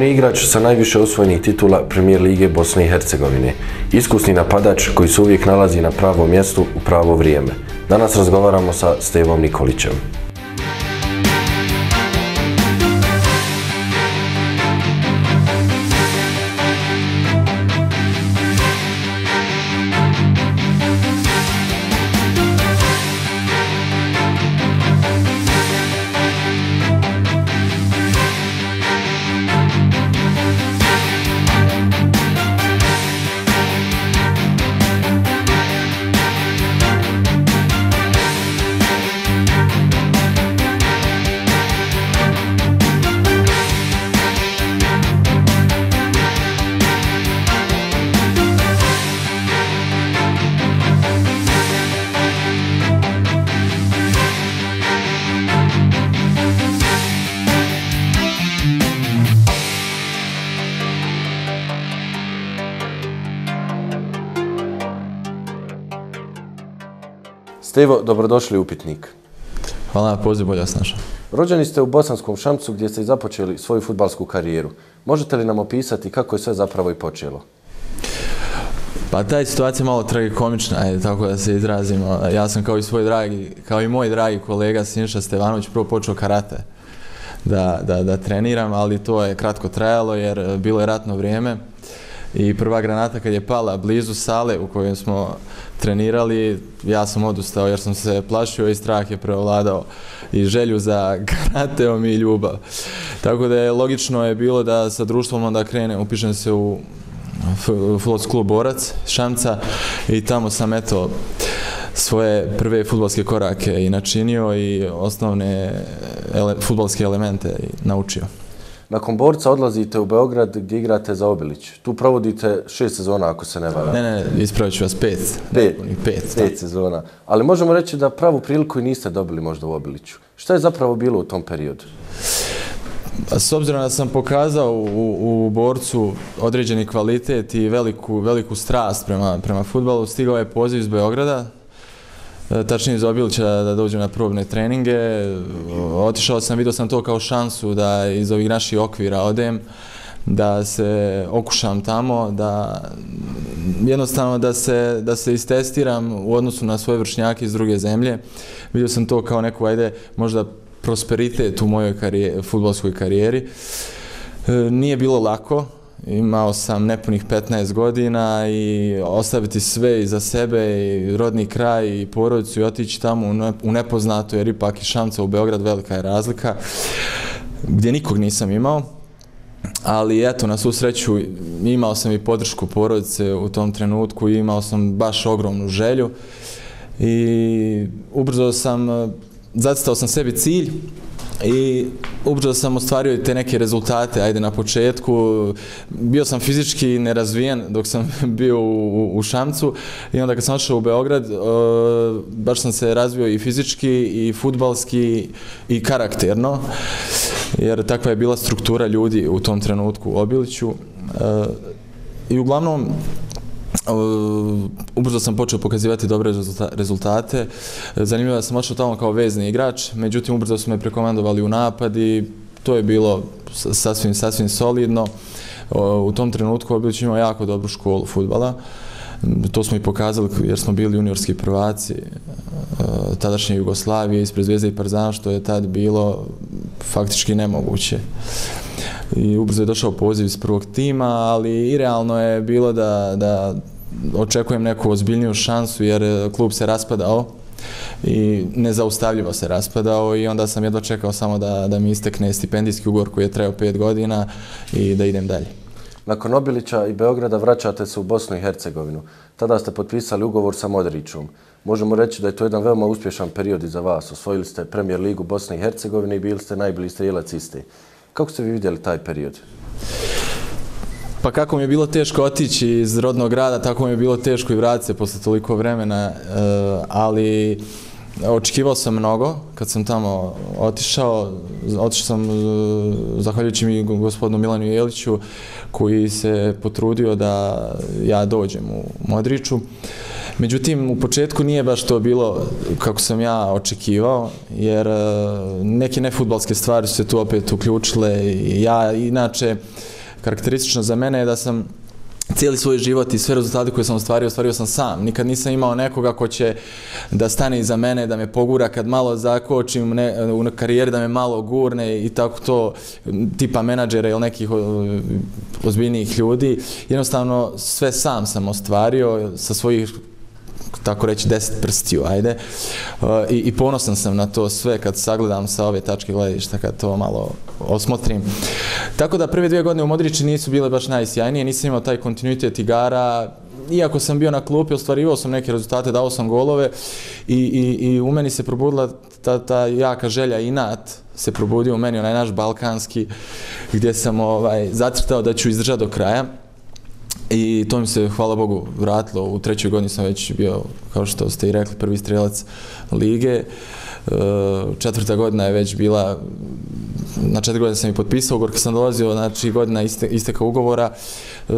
On je igrač sa najviše osvojenih titula Premier Lige Bosne i Hercegovine. Iskusni napadač koji se uvijek nalazi na pravom mjestu u pravo vrijeme. Danas razgovaramo sa Stevom Nikolićem. Stevo, dobrodošli u Upitnik. Hvala na poziv, bolje vas našao. Rođeni ste u Bosanskom Šamcu gdje ste i započeli svoju futbalsku karijeru. Možete li nam opisati kako je sve zapravo i počelo? Pa ta je situacija malo tragikomična, ajde, tako da se izrazimo. Ja sam kao i svoj dragi, kao i moj dragi kolega Sinša Stevanović prvo počeo karate da, da, da treniram, ali to je kratko trajalo jer bilo je ratno vrijeme i prva granata kad je pala blizu sale u kojoj smo trenirali, ja sam odustao jer sam se plašio i strah je preovladao i želju za karateom i ljubav. Tako da je logično je bilo da sa društvom onda krene, upišem se u Flots klub Borac, Šamca i tamo sam eto svoje prve futbolske korake i načinio i osnovne ele, futbolske elemente naučio. Nakon borca odlazite u Beograd gdje igrate za Obilić. Tu provodite šest sezona ako se ne vara. Ne, ne, ispravit ću vas pet. Pet, pet, pet sezona. Ali možemo reći da pravu priliku i niste dobili možda u Obiliću. Šta je zapravo bilo u tom periodu? S obzirom da sam pokazao u, u borcu određeni kvalitet i veliku, veliku strast prema, prema futbalu, stigao je poziv iz Beograda, E, tačnije iz Obilića da dođem na probne treninge. Otišao sam, vidio sam to kao šansu da iz ovih naših okvira odem, da se okušam tamo, da jednostavno da se, da se istestiram u odnosu na svoje vršnjake iz druge zemlje. Vidio sam to kao neku, ajde, možda prosperitet u mojoj karijeri, futbolskoj karijeri. Nije bilo lako, imao sam nepunih 15 godina i ostaviti sve iza sebe i rodni kraj i porodicu i otići tamo u nepoznato jer ipak i šanca u Beograd velika je razlika gdje nikog nisam imao. Ali eto na svu sreću imao sam i podršku porodice u tom trenutku i imao sam baš ogromnu želju. I ubrzo sam zacitao sam sebi cilj i ubrzo sam ostvario te neke rezultate, ajde na početku, bio sam fizički nerazvijen dok sam bio u, u Šamcu i onda kad sam ošao u Beograd, uh, baš sam se razvio i fizički i futbalski i karakterno, jer takva je bila struktura ljudi u tom trenutku u Obiliću. Uh, I uglavnom, ubrzo sam počeo pokazivati dobre rezultate. Zanimljivo da sam očeo tamo kao vezni igrač, međutim ubrzo su me prekomandovali u napad i to je bilo sasvim, sasvim solidno. U tom trenutku Obilić imao jako dobru školu futbala. To smo i pokazali jer smo bili juniorski prvaci e, tadašnje Jugoslavije ispred Zvezde i Parzana, što je tad bilo faktički nemoguće i ubrzo je došao poziv iz prvog tima, ali i realno je bilo da, da očekujem neku ozbiljniju šansu jer e, klub se raspadao i nezaustavljivo se raspadao i onda sam jedva čekao samo da, da mi istekne stipendijski ugovor koji je trajao pet godina i da idem dalje. Nakon Obilića i Beograda vraćate se u Bosnu i Hercegovinu. Tada ste potpisali ugovor sa Modrićom. Možemo reći da je to jedan veoma uspješan period za vas. Osvojili ste premijer ligu Bosne i Hercegovine i bili ste najbolji strijelac iste. Kako ste vi vidjeli taj period? Pa kako mi je bilo teško otići iz rodnog grada, tako mi je bilo teško i vratiti se posle toliko vremena, e, ali očekivao sam mnogo kad sam tamo otišao. Otišao sam e, zahvaljujući mi gospodinu Milanu Jeliću koji se potrudio da ja dođem u Modriću. Međutim, u početku nije baš to bilo kako sam ja očekivao, jer e, neke nefutbalske stvari su se tu opet uključile. I Ja, inače, karakteristično za mene je da sam cijeli svoj život i sve rezultate koje sam ostvario, ostvario sam sam. Nikad nisam imao nekoga ko će da stane iza mene, da me pogura kad malo zakočim ne, u karijeri, da me malo gurne i tako to tipa menadžera ili nekih ozbiljnijih ljudi. Jednostavno sve sam sam ostvario sa svojih tako reći deset prstiju, ajde. Uh, I, I ponosan sam na to sve kad sagledam sa ove tačke gledišta, kad to malo osmotrim. Tako da prve dvije godine u Modrići nisu bile baš najsjajnije, nisam imao taj kontinuitet igara, iako sam bio na klupi, ostvarivao sam neke rezultate, dao sam golove i, i, i u meni se probudila ta, ta jaka želja i inat se probudio u meni, onaj naš balkanski, gdje sam ovaj, zacrtao da ću izdržati do kraja. I to mi se, hvala Bogu, vratilo. U trećoj godini sam već bio, kao što ste i rekli, prvi strelac lige. E, četvrta godina je već bila, na četiri godine sam i potpisao ugovor, kad sam dolazio, znači godina iste, isteka ugovora, e,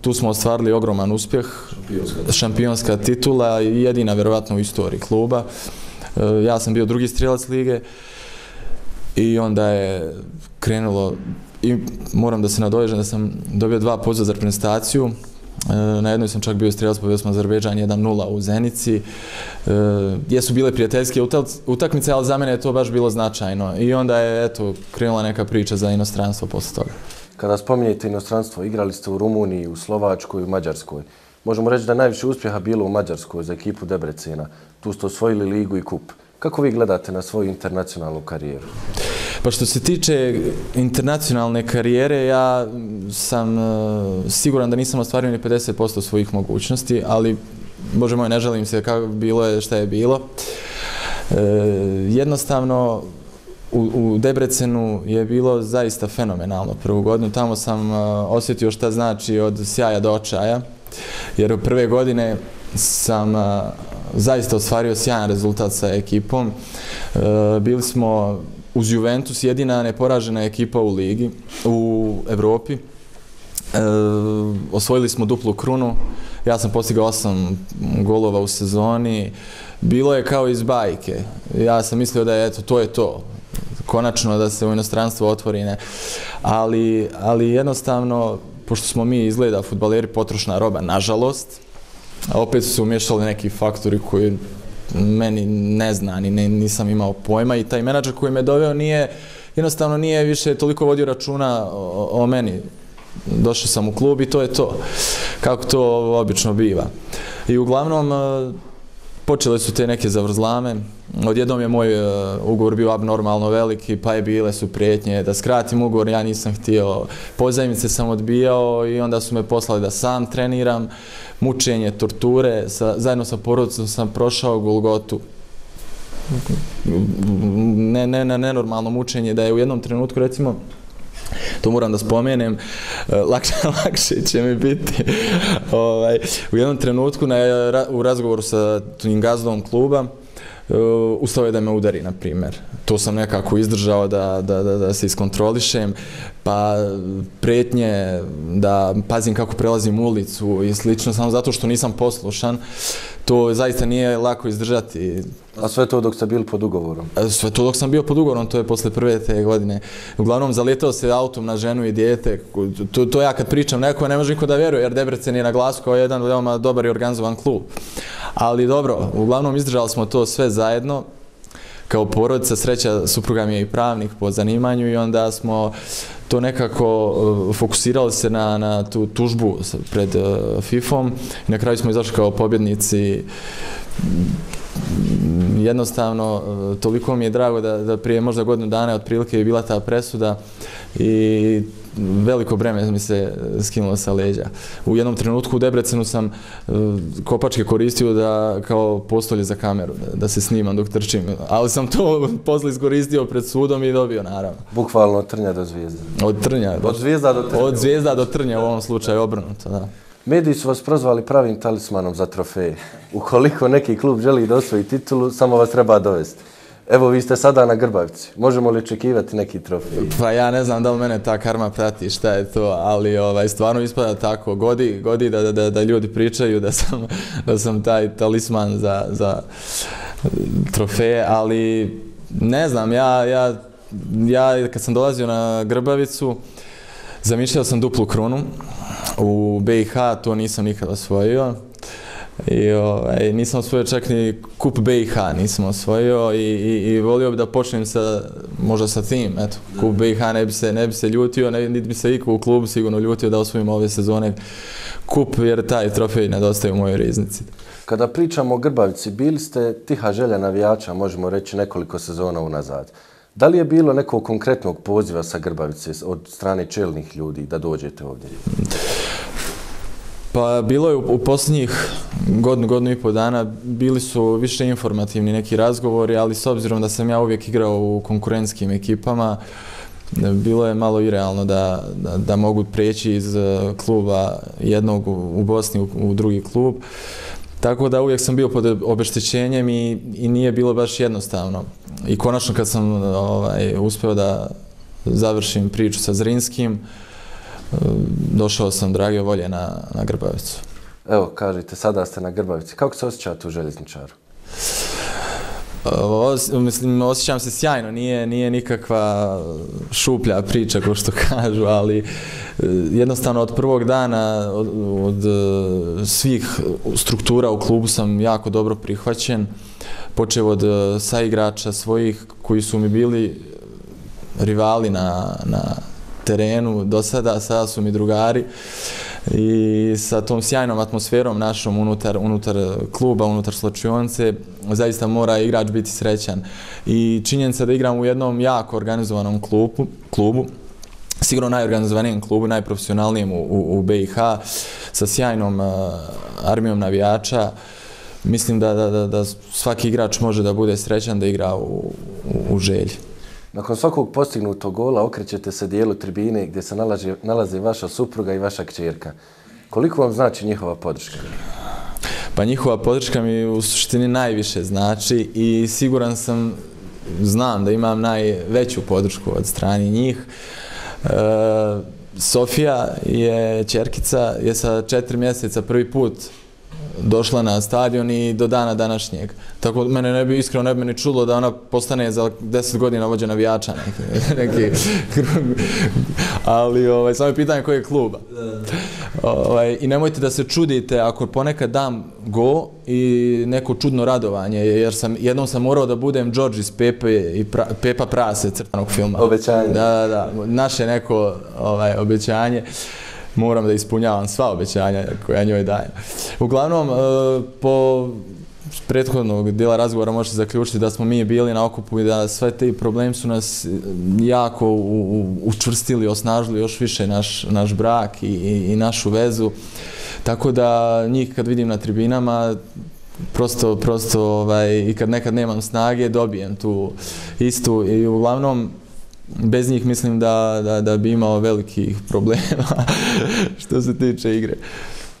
tu smo ostvarili ogroman uspjeh, šampionska, šampionska titula, jedina verovatno u istoriji kluba. E, ja sam bio drugi strelac lige i onda je krenulo i moram da se nadoježem da sam dobio dva poziva za reprezentaciju. E, na jednoj sam čak bio strelac, pobio smo Azerbejdžan 1-0 u Zenici. E, jesu bile prijateljske utakmice, ali za mene je to baš bilo značajno. I onda je, eto, krenula neka priča za inostranstvo posle toga. Kada spominjete inostranstvo, igrali ste u Rumuniji, u Slovačkoj i u Mađarskoj. Možemo reći da najviše uspjeha bilo u Mađarskoj za ekipu Debrecena. Tu ste osvojili ligu i kup. Kako vi gledate na svoju internacionalnu karijeru? Pa što se tiče internacionalne karijere, ja sam e, siguran da nisam ostvario ni 50% svojih mogućnosti, ali, bože moj, ne želim se kako bilo je, šta je bilo. E, jednostavno, u, u Debrecenu je bilo zaista fenomenalno prvu godinu. Tamo sam e, osjetio šta znači od sjaja do očaja, jer u prve godine sam zaista ostvario sjajan rezultat sa ekipom. Bili smo uz Juventus jedina neporažena ekipa u ligi, u Evropi. E, osvojili smo duplu krunu, ja sam postigao osam golova u sezoni, bilo je kao iz bajke, ja sam mislio da je eto, to je to, konačno da se u inostranstvo otvori, ne. Ali, ali jednostavno, pošto smo mi izgleda futbaleri potrošna roba, nažalost, a opet su se umješali neki faktori koji meni ne zna, ni ne, nisam imao pojma i taj menadžer koji me doveo nije, jednostavno nije više toliko vodio računa o, o meni. Došao sam u klub i to je to, kako to obično biva. I uglavnom, e, počele su te neke zavrzlame, odjednom je moj e, ugovor bio abnormalno veliki, pa je bile su prijetnje da skratim ugovor, ja nisam htio, pozajmice sam odbijao i onda su me poslali da sam treniram, mučenje, torture, sa, zajedno sa porodicom sam prošao Golgotu. Ne, ne, ne, nenormalno mučenje, da je u jednom trenutku, recimo, to moram da spomenem, eh, lakše, lakše će mi biti. ovaj, u jednom trenutku na, u razgovoru sa tim gazdom kluba, uh, ustao je da me udari, na primjer. To sam nekako izdržao da, da, da, da se iskontrolišem, pa pretnje da pazim kako prelazim ulicu i slično, samo zato što nisam poslušan, to zaista nije lako izdržati. A sve to dok ste bili pod ugovorom? Sve to dok sam bio pod ugovorom, to je posle prve te godine. Uglavnom, zalijetao se autom na ženu i dijete. To, to ja kad pričam, neko ne može niko da vjeruje, jer Debrecen je na glasu kao jedan veoma dobar i organizovan klub. Ali dobro, uglavnom izdržali smo to sve zajedno kao porodica, sreća, supruga mi je i pravnik po zanimanju i onda smo to nekako eh, fokusirali se na, na tu tužbu pred FIFOM FIFA-om i na kraju smo izašli kao pobjednici. Mm, jednostavno eh, toliko mi je drago da, da prije možda godinu dana otprilike je bila ta presuda i veliko breme mi se skinulo sa leđa. U jednom trenutku u Debrecenu sam uh, kopačke koristio da kao postolje za kameru, da, da se snimam dok trčim. Ali sam to posle iskoristio pred sudom i dobio, naravno. Bukvalno od trnja do zvijezda. Od trnja. Od zvijezda do trnja. Od zvijezda do trnja u ovom slučaju, obrnuto, da. Mediji su vas prozvali pravim talismanom za trofeje. Ukoliko neki klub želi da osvoji titulu, samo vas treba dovesti. Evo, vi ste sada na Grbavici. Možemo li očekivati neki trofej? Pa ja ne znam da li mene ta karma prati šta je to, ali ovaj, stvarno ispada tako. Godi, godi da, da, da ljudi pričaju da sam, da sam taj talisman za, za trofeje, ali ne znam, ja, ja, ja kad sam dolazio na Grbavicu, zamišljao sam duplu krunu. U BiH to nisam nikad osvojio. I ovaj, nisam osvojio čak ni kup BiH, nisam osvojio i, i, i volio bi da počnem sa, možda sa tim, eto, kup BiH ne bi se, ne bi se ljutio, ne, niti bi se iko u klubu sigurno ljutio da osvojim ove sezone kup, jer taj trofej nedostaje u mojoj riznici. Kada pričamo o Grbavici, bili ste tiha želja navijača, možemo reći nekoliko sezona unazad. Da li je bilo nekog konkretnog poziva sa Grbavice od strane čelnih ljudi da dođete ovdje? Pa bilo je u, u posljednjih godinu, godinu i pol dana, bili su više informativni neki razgovori, ali s obzirom da sam ja uvijek igrao u konkurentskim ekipama, bilo je malo irealno da, da, da mogu preći iz eh, kluba jednog u Bosni u, u drugi klub. Tako da uvijek sam bio pod obeštećenjem i, i nije bilo baš jednostavno. I konačno kad sam ovaj, uspeo da završim priču sa Zrinskim, eh, došao sam drage volje na, na Grbavicu. Evo, kažete, sada ste na Grbavici. Kako se osjećate u željezničaru? Os, mislim, osjećam se sjajno, nije, nije nikakva šuplja priča, kao što kažu, ali e, jednostavno od prvog dana od, od e, svih struktura u klubu sam jako dobro prihvaćen. Počeo od e, saigrača svojih koji su mi bili rivali na, na terenu do sada, sada su mi drugari i sa tom sjajnom atmosferom našom unutar, unutar kluba, unutar slučionce, zaista mora igrač biti srećan. I činjenica da igram u jednom jako organizovanom klubu, klubu sigurno najorganizovanijem klubu, najprofesionalnijem u, u, u BiH, sa sjajnom uh, armijom navijača, mislim da, da, da, da svaki igrač može da bude srećan da igra u, u, u želji. Nakon svakog postignutog gola okrećete se dijelu tribine gdje se nalazi, nalazi vaša supruga i vaša kćerka. Koliko vam znači njihova podrška? Pa njihova podrška mi u suštini najviše znači i siguran sam, znam da imam najveću podršku od strani njih. E, Sofija je čerkica, je sa četiri mjeseca prvi put došla na stadion i do dana današnjeg. Tako mene ne bi iskreno ne bi ni čulo da ona postane za 10 godina vođa navijača neki, neki ali ovaj samo je pitanje koji je kluba. Ovaj i nemojte da se čudite ako ponekad dam go i neko čudno radovanje jer sam jednom sam morao da budem George iz Pepe i pra, Pepa Prase crtanog filma. Obećanje. Da, da, da, naše neko ovaj obećanje moram da ispunjavam sva obećanja koja njoj dajem. Uglavnom, e, po prethodnog dijela razgovora možete zaključiti da smo mi bili na okupu i da sve te problemi su nas jako učvrstili, osnažili još više naš, naš brak i, i, i našu vezu. Tako da njih kad vidim na tribinama, prosto, prosto ovaj, i kad nekad nemam snage, dobijem tu istu i uglavnom bez njih mislim da, da, da bi imao velikih problema što se tiče igre.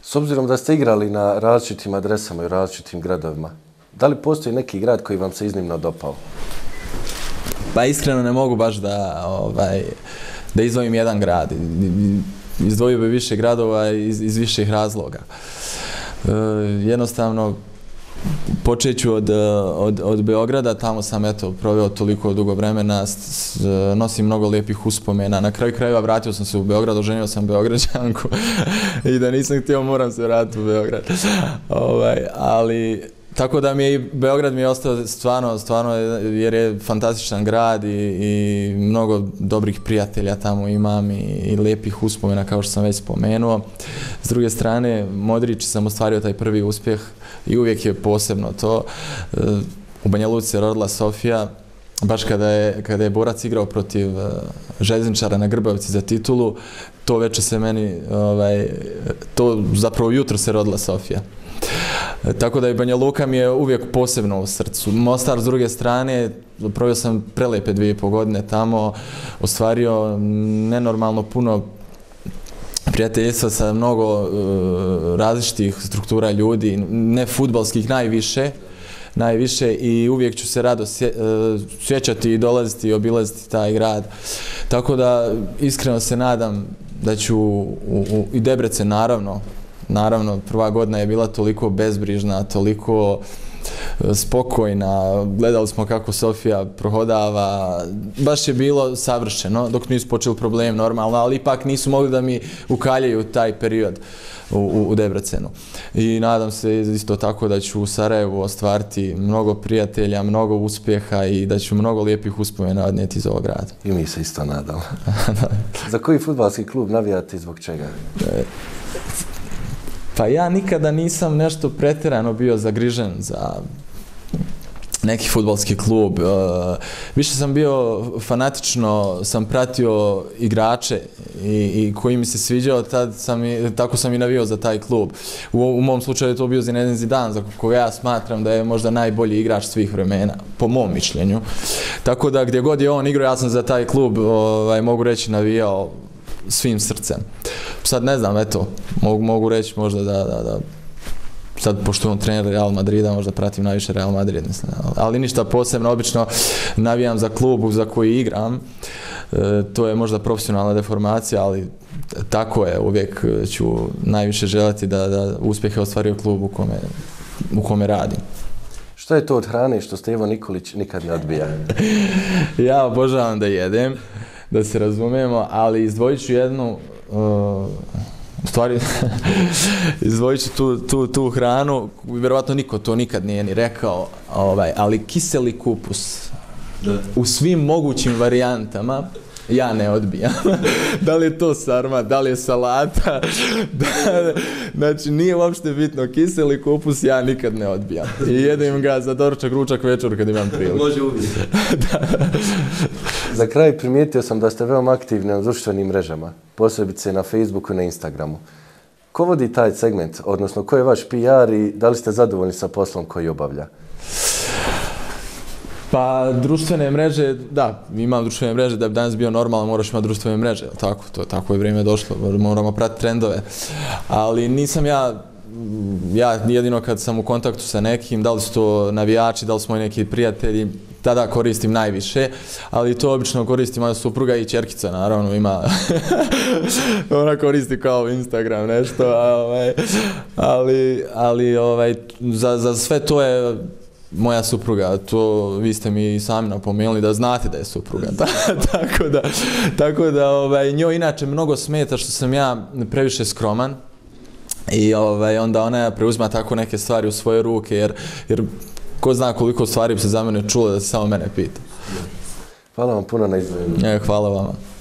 S obzirom da ste igrali na različitim adresama i različitim gradovima, da li postoji neki grad koji vam se iznimno dopao? Pa iskreno ne mogu baš da, ovaj, da izdvojim jedan grad. Izdvojio bi više gradova iz, iz viših razloga. E, jednostavno, počet ću od, od, od Beograda, tamo sam eto proveo toliko dugo vremena, s, s, nosim mnogo lijepih uspomena. Na kraju krajeva vratio sam se u Beograd, oženio sam Beograđanku i da nisam htio moram se vratiti u Beograd. ovaj, ali tako da mi je i Beograd mi je ostao stvarno, stvarno jer je fantastičan grad i, i mnogo dobrih prijatelja tamo imam i, i lijepih uspomena kao što sam već spomenuo. S druge strane, Modrić sam ostvario taj prvi uspjeh i uvijek je posebno to. E, u Banja Luci je rodila Sofija, baš kada je, kada je Borac igrao protiv e, željezničara na Grbavci za titulu, to veče se meni, ovaj, to zapravo jutro se rodila Sofija. Tako da i Banja Luka mi je uvijek posebno u srcu. Mostar s druge strane, provio sam prelepe dvije i po godine tamo, ostvario nenormalno puno prijateljstva sa mnogo uh, različitih struktura ljudi, ne futbalskih najviše, najviše i uvijek ću se rado sje, e, sjećati i dolaziti i obilaziti taj grad. Tako da iskreno se nadam da ću u, u, i Debrecen naravno, naravno prva godina je bila toliko bezbrižna, toliko e, spokojna, gledali smo kako Sofija prohodava, baš je bilo savršeno dok nisu počeli problem normalno, ali ipak nisu mogli da mi ukaljaju taj period u, u, u Debrecenu. I nadam se isto tako da ću u Sarajevu ostvariti mnogo prijatelja, mnogo uspjeha i da ću mnogo lijepih uspomena odnijeti iz ovog grada. I mi se isto nadamo. Za koji futbalski klub navijate i zbog čega? Pa ja nikada nisam nešto pretjerano bio zagrižen za neki futbalski klub. Uh, više sam bio fanatično, sam pratio igrače i, i koji mi se sviđao, tad sam i, tako sam i navio za taj klub. U, u mom slučaju je to bio Zinedine Zidane, za koga ja smatram da je možda najbolji igrač svih vremena, po mom mišljenju. Tako da gdje god je on igrao, ja sam za taj klub, ovaj, mogu reći, navijao svim srcem. Sad ne znam, eto, mogu, mogu reći možda da, da, da sad pošto on trener Real Madrida, možda pratim najviše Real Madrid, mislim, ali ništa posebno, obično navijam za klubu za koji igram, e, to je možda profesionalna deformacija, ali tako je, uvijek ću najviše želati da, da uspjehe ostvari u klubu u kome, u kome radim. Što je to od hrane što Stevo Nikolić nikad ne odbija? ja obožavam da jedem, da se razumijemo, ali izdvojit ću jednu uh, u stvari izdvojit ću tu, tu, tu hranu, vjerovatno niko to nikad nije ni rekao, ovaj, ali kiseli kupus da. u svim mogućim varijantama ja ne odbijam. da li je to sarma, da li je salata, da, znači nije uopšte bitno, kiseli kupus ja nikad ne odbijam. I jedem ga za doručak, ručak, večer kad imam priliku. Može uvijek. da. Za kraj primijetio sam da ste veoma aktivni na društvenim mrežama, posebice na Facebooku i na Instagramu. Ko vodi taj segment, odnosno ko je vaš PR i da li ste zadovoljni sa poslom koji obavlja? Pa društvene mreže, da, imam društvene mreže, da bi danas bio normalno moraš imati društvene mreže, tako, to, tako je vrijeme došlo, moramo pratiti trendove. Ali nisam ja, mm, ja jedino kad sam u kontaktu sa nekim, da li su to navijači, da li su moji neki prijatelji, tada koristim najviše, ali to obično koristi moja supruga i čerkica, naravno, ima, ona koristi kao Instagram nešto, ovaj, ali, ali ovaj, za, za sve to je moja supruga, to vi ste mi sami napomenuli da znate da je supruga. tako da, tako da ovaj, njoj inače mnogo smeta što sam ja previše skroman i ovaj, onda ona preuzma tako neke stvari u svoje ruke jer, jer ko zna koliko stvari bi se za mene čulo da se samo mene pita. Hvala vam puno na izvojenju. E, hvala vama.